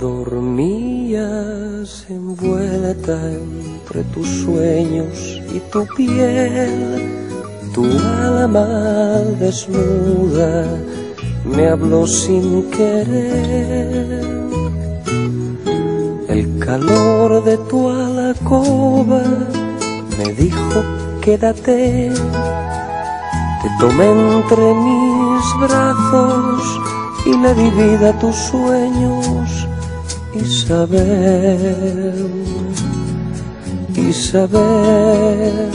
Dormías envuelta entre tus sueños y tu piel, tu alma desnuda me habló sin querer. El calor de tu alcoba me dijo quédate, te tomé entre mis brazos y le di vida a tus sueños Isabel, Isabel,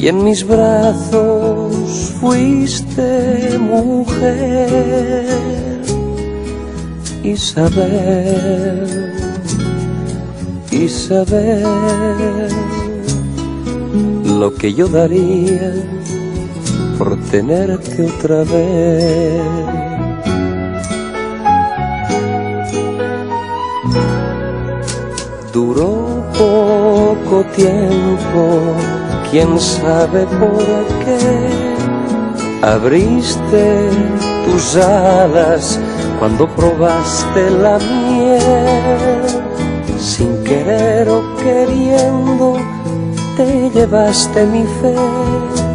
y en mis brazos fuiste mujer, Isabel, Isabel, lo que yo daría por tenerte otra vez. Duró poco tiempo, quién sabe por qué. Abriste tus alas cuando probaste la miel. Sin querer o queriendo, te llevaste mi fe.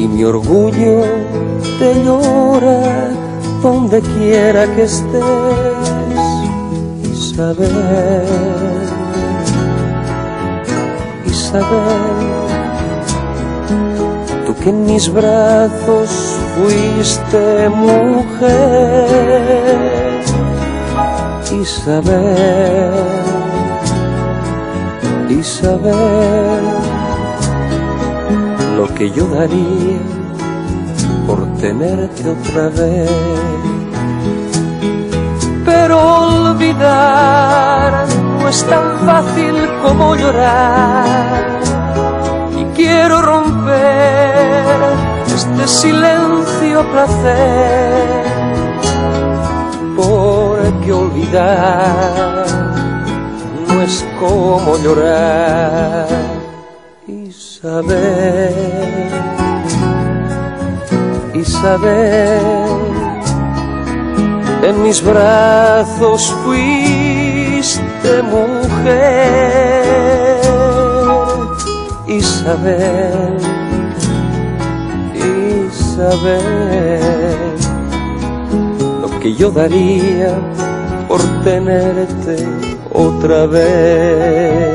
Y mi orgullo te llora donde quiera que estés. Isabel, Isabel, tú que en mis brazos fuiste mujer, Isabel, Isabel, lo que yo daría por tenerte otra vez pero olvidar no es tan fácil como llorar. Y quiero romper este silencio placer, porque olvidar no es como llorar. Isabel, Isabel en mis brazos fuiste mujer, Isabel, Isabel, lo que yo daría por tenerte otra vez.